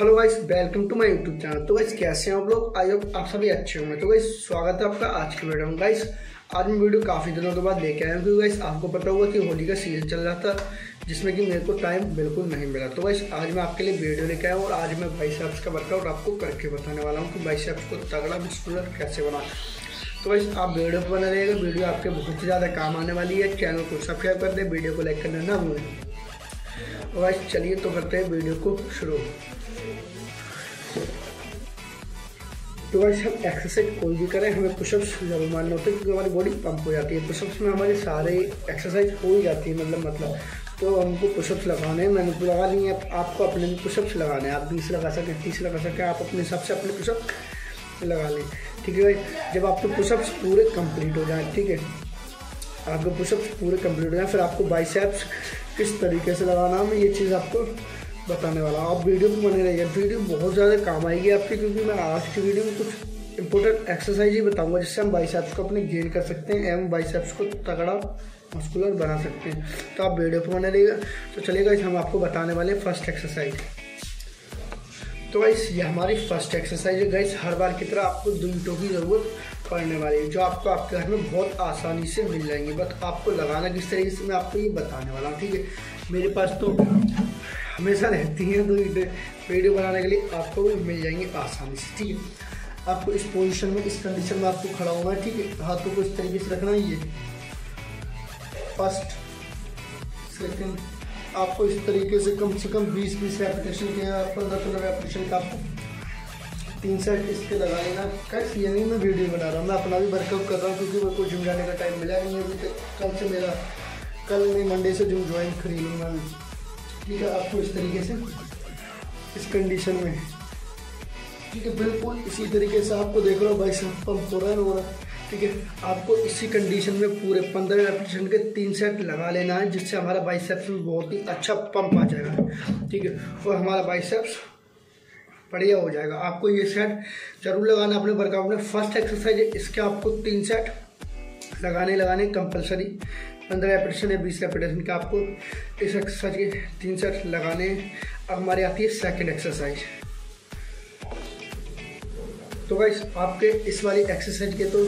Hello guys, welcome to my YouTube channel. तो guys, कैसे हैं आप लोग? आई होप आप सभी अच्छे होंगे। तो गाइस, स्वागत है आपका आज के वीडियो में। गाइस, आज मैं वीडियो काफ़ी दिनों के बाद लेके आया हूँ, क्योंकि गाइस, आपको पता होगा कि होली का सीज़न चल रहा था, जिसमें कि मेरे को टाइम बिल्कुल नहीं मिला। तो गाइस, आज मैं आपके लिए वीडियो लेके आया हूँ और आज मैं बाइसेप्स का वर्कआउट आपको करके बताने वाला हूँ कि बाइसेप्स को तगड़ा मुस्कुलर कैसे बना तो गाइस, आप वीडियो पर बना रहिएगा वीडियो आपके बहुत ही ज़्यादा काम आने वाली है चैनल को सब्सक्राइब कर दें, वीडियो को लाइक करना ना भूलें। और गाइस, चलिए तो करते हैं वीडियो को शुरू। तो वैसे हम एक्सरसाइज कोई भी करें, हमें पुशअप्स ज़रूर मारने होते हैं क्योंकि हमारी बॉडी पंप हो जाती है पुशअप्स में हमारे सारे एक्सरसाइज हो ही जाती है मतलब मतलब। तो हमको पुशअप्स लगाने हैं, मैंने लगा लिए है, आपको अपने पुशअप्स लगाने हैं, आप बीस लगा सकें, तीस लगा सकें, आप अपने हिसाब से अपने पुशअप लगा लें। ठीक है भाई? जब आपके पुशअप्स पूरे कंप्लीट हो जाएँ, ठीक है? आपके पुशअप्स पूरे कंप्लीट हो जाए, फिर आपको बाइसेप्स किस तरीके से लगाना है, ये चीज़ आपको बताने वाला आप वीडियो में बने रहिए। वीडियो बहुत ज़्यादा काम आएगी आपकी, क्योंकि मैं आज की वीडियो में कुछ इंपॉर्टेंट एक्सरसाइज ही बताऊँगा, जिससे हम बाइसेप्स को अपने गेन कर सकते हैं एवं बाइसेप्स को तगड़ा मस्कुलर बना सकते हैं। तो आप वीडियो पर बने रहिएगा। तो चलिएगा हम आपको बताने वाले फ़र्स्ट एक्सरसाइज तो गाइस ये हमारी फ़र्स्ट एक्सरसाइज है। गाइस हर बार की तरह आपको दो ईंटों की ज़रूरत पड़ने वाली है, जो आपको आपके घर में बहुत आसानी से मिल जाएँगी। बट आपको लगाना किस तरीके से, मैं आपको ये बताने वाला हूँ, ठीक है? मेरे पास तो हमेशा रहती हैं तो वीडियो बनाने के लिए आपको भी मिल जाएँगे आसानी से, ठीक है? आपको इस पोजीशन में, इस कंडीशन में आपको खड़ा होना है, ठीक है? हाथों को इस तरीके से रखना है, ये। फ़र्स्ट सेकंड आपको इस तरीके से कम से कम 20 बीस रेपिटेशन के, पंद्रह पंद्रह रेपिटेशन का आपको तीन सेट इसके लगा लेना। कैसे ये नहीं मैं वीडियो बना रहा हूँ, मैं अपना भी वर्कआउट कर रहा हूँ, क्योंकि मेरे को जिम जाने का टाइम मिला नहीं अभी तक। कल से मेरा, कल नहीं मंडे से जिम ज्वाइन खरीद लूँगा ठीक है, आपको इस तरीके से, इस कंडीशन में। ठीक है, बिल्कुल इसी तरीके से आपको देख रहा हो भाई सब पंप हो रहा है, हो रहा है। ठीक है, आपको इसी कंडीशन में पूरे पंद्रह रेपिटेशन के तीन सेट लगा लेना है, जिससे हमारा बाइसेप्स में बहुत ही अच्छा पंप आ जाएगा। ठीक है, और हमारा बाइसेप्स बढ़िया हो जाएगा। आपको ये सेट ज़रूर लगाना अपने वर्कआउट में। फ़र्स्ट एक्सरसाइज इसके आपको तीन सेट लगाने लगाने कंपलसरी पंद्रह रेपिटेशन या बीस रेपिटेशन का आपको इस एक्सरसाइज के तीन सेट लगाने अब हमारी आती है सेकेंड एक्सरसाइज तो गाइस आपके इस वाली एक्सरसाइज के तो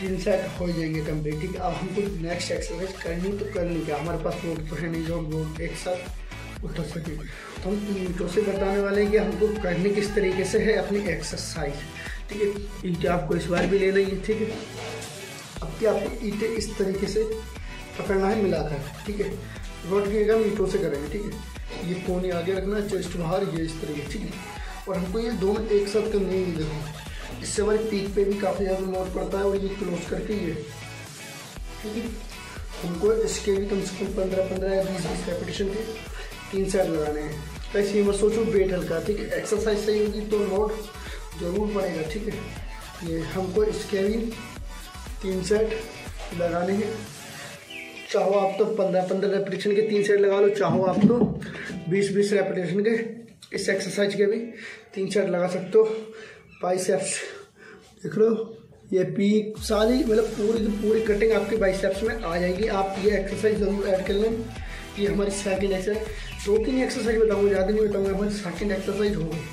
तीन सेट हो जाएँगे कंप्लीट ठीक अब हमको नेक्स्ट एक्सरसाइज करनी तो करनी क्या हमारे पास लोग तो है नहीं, जो हम एक साथ उतर सके। तो हम ईंटों से बताने वाले हैं कि हमको करने किस तरीके से है अपनी एक्सरसाइज ठीक है? ईंटें आपको इस बार भी लेना ही ठीक है? अब क्या आपको ईंटें इस तरीके से पकड़ना है मिलाकर ठीक है? रोट की हम ईटों से करेंगे, ठीक है? ये कोनी आगे रखना है चेस्ट बाहर, ये इस तरीके ठीक है? और हमको ये दोनों एक साथ करने ही देखो इससे हमारे पीक पे भी काफ़ी ज़्यादा लोड पड़ता है और ये क्लोज करके ये, ठीक है? हमको इसके भी कम से कम पंद्रह पंद्रह या बीस बीस रेपिटेशन के तीन सेट लगाने हैं। ऐसे मत सोचो वेट हल्का, ठीक है? एक्सरसाइज सही होगी तो लोड ज़रूर पड़ेगा ठीक है? ये हमको इसके भी तीन सेट लगाने हैं। चाहो आप तो पंद्रह पंद्रह रेपिटेशन के तीन सेट लगा लो, चाहो आप तो बीस बीस रेपिटेशन के इस एक्सरसाइज के भी तीन सेट लगा सकते हो। बाइसेप्स देख लो, ये पीक सारी मतलब पूरी पूरी कटिंग आपके बाइसेप्स में आ जाएगी। आप ये एक्सरसाइज ज़रूर ऐड कर लें। ये हमारी सेकेंड एक्सरसाइज दो तीन एक्सरसाइज बताऊँगा ज़्यादा नहीं बताऊँगा हमारी सेकेंड एक्सरसाइज होगी।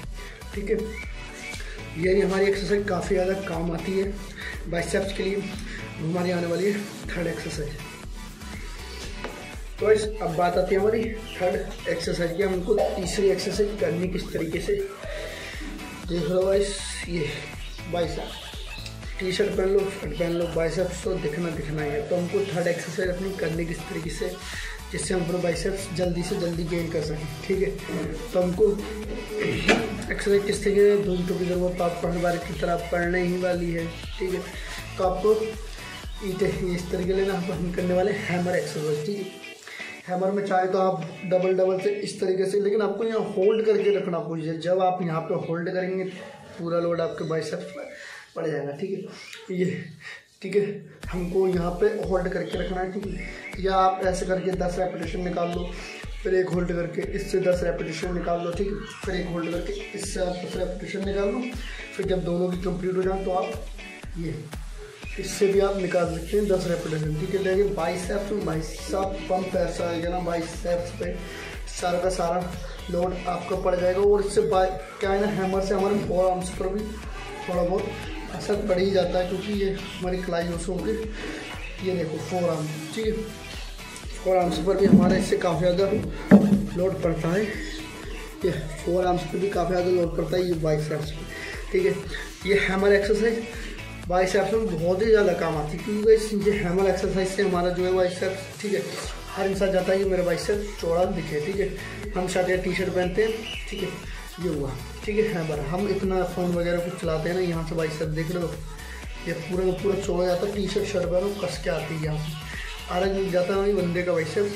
ठीक है? ये हमारी एक्सरसाइज काफ़ी ज़्यादा काम आती है। बाइसेप्स के लिए हमारी आने वाली है थर्ड एक्सरसाइज तो इस अब बात आती है हमारी थर्ड एक्सरसाइज की। हमको तीसरी एक्सरसाइज करनी किस तरीके से देख लो वाइस ये बाइसेप टी शर्ट पहन लो शर्ट पहन लो बाइसेप्स तो दिखना दिखना ही। तो हमको थर्ड एक्सरसाइज अपनी करनी किस तरीके से, जिससे हम अपना बाइसेप्स जल्दी से जल्दी गेन कर सकें, ठीक है? तो हमको एक्सरसाइज किस तरीके से दो ईटों की ज़रूरत आपको हर बार की तरह पढ़ने ही वाली है, ठीक है? तो आपको ईटे इस तरीके लेना, हम करने वाले हैमर एक्सरसाइज ठीक है? हैमर में चाहे तो आप डबल डबल से इस तरीके से, लेकिन आपको यहाँ होल्ड करके रखना चाहिए जब आप यहाँ पे होल्ड करेंगे, पूरा लोड आपके बाइसेप्स पर पड़ जाएगा, ठीक है? ये, ठीक है? हमको यहाँ पे होल्ड करके रखना है, ठीक है? या आप ऐसे करके दस रेपिटेशन निकाल लो, फिर एक होल्ड करके इससे दस रेपिटेशन निकाल लो, ठीक है? फिर एक होल्ड करके इससे आप दस रेपिटेशन निकाल लो, फिर जब दोनों की कंप्लीट हो जाए तो आप ये इससे भी आप निकाल सकते हैं दस रेपिटेशन ठीक है लेकिन बाइसेप्स में भाई साहब पंप ऐसा आएगा ना, बाइसेप्स पे सारा का सारा लोड आपका पड़ जाएगा। और इससे क्या है ना, हैमर से हमारे फोर आर्म्स पर भी थोड़ा बहुत असर पड़ ही जाता है, क्योंकि ये हमारी यूज़ होगी ये देखो, फोर आर्म, ठीक है? फोर आर्म्स पर भी हमारा इससे काफ़ी ज़्यादा लोड पड़ता है। ये फोर आर्म्स पर भी काफ़ी ज़्यादा लोड पड़ता है, ये बाइसेप्स पर ठीक है? ये हैमर एक्सरसाइज बाइसेप्स में बहुत ही ज़्यादा काम आती है, क्योंकि ये हैमर एक्सरसाइज से हमारा जो है बाइसेप्स ठीक है, हर इंसान चाहता है कि मेरा बाइसेप्स चौड़ा दिखे, ठीक है, हम शायद टी शर्ट पहनते हैं, ठीक है, ये हुआ, ठीक है हैमर हम इतना फ़ोन वगैरह कुछ चलाते हैं ना, यहाँ से बाइसेप्स देख रहे हो, ये पूरा का पूरा चौड़ा जाता है टी शर्ट शर्ट पहनो, कस के आती है यहाँ से जाता है बंदे का बाइसेप्स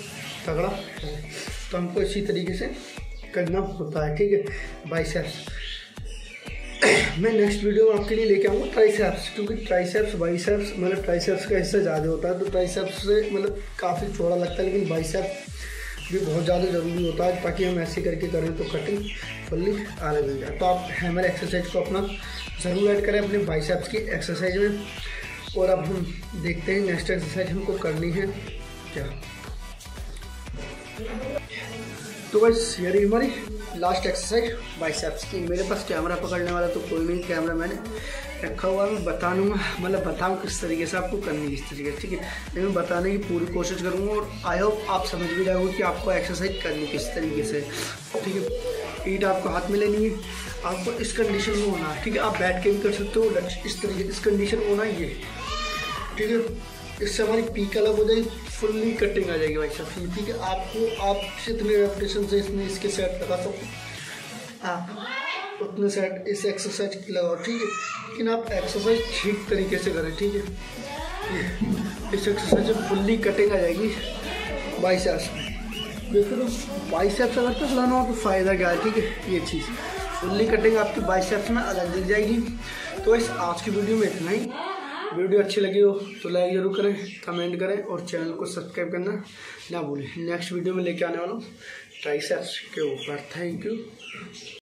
तगड़ा तो हमको इसी तरीके से करना होता है, ठीक है बाइसेप्स मैं नेक्स्ट वीडियो आपके लिए लेके आऊँगा ट्राइसेप्स क्योंकि ट्राइसेप्स बाइसेप्स मतलब ट्राइसेप्स का हिस्सा ज़्यादा होता है तो ट्राइसेप्स से मतलब काफ़ी चौड़ा लगता है, लेकिन बाइसेप्स भी बहुत ज़्यादा ज़रूरी होता है, ताकि हम ऐसे करके करें तो कटिंग फुल्ली आने मिल जाए। तो आप हैमर एक्सरसाइज को अपना ज़रूर ऐड करें अपने बाइसेप्स की एक्सरसाइज में। और अब हम देखते हैं नेक्स्ट एक्सरसाइज हमको करनी है क्या। तो बस ये हमारी लास्ट एक्सरसाइज बाइसेप्स की। मेरे पास कैमरा पकड़ने वाला तो कोई नहीं कैमरा मैंने रखा हुआ मैं बता दूँगा मतलब बताऊँ किस तरीके से आपको करनी है किस तरीके से, ठीक है? लेकिन बताने की पूरी कोशिश करूँगा और आई होप आप समझ भी जाओगे कि आपको एक्सरसाइज करनी किस तरीके से ठीक है? ईट आपको हाथ में लेनी है, आपको इस कंडीशन में होना है, ठीक है? आप बैठ के भी कर सकते हो इस तरीके, इस कंडीशन में होना ये ठीक है? इससे हमारी पीक अलग हो जाएगी फुल्ली कटिंग आ जाएगी भाई साहब। ठीक है आपको आप जितने रेपटेशन से इसमें इसके सेट लगा सको आप उतने सेट इस एक्सरसाइज की लगाओ ठीक है? लेकिन आप एक्सरसाइज ठीक तरीके से करें ठीक है? इस एक्सरसाइज में फुल्ली कटिंग आ जाएगी बाई बाइसेप्स में। देखो तो बाइसेप्स अगर तक लाना हो तो फ़ायदा क्या है ठीक है? ये चीज़। फुल्ली कटिंग आपकी बाइसेप्स में अलग दिख जाएगी। तो इस आज की वीडियो में इतना ही। वीडियो अच्छी लगी हो तो लाइक ज़रूर करें कमेंट करें और चैनल को सब्सक्राइब करना ना भूलें। नेक्स्ट वीडियो में लेके आने वाला हूँ। ट्राइसेप्स के ऊपर। Thank you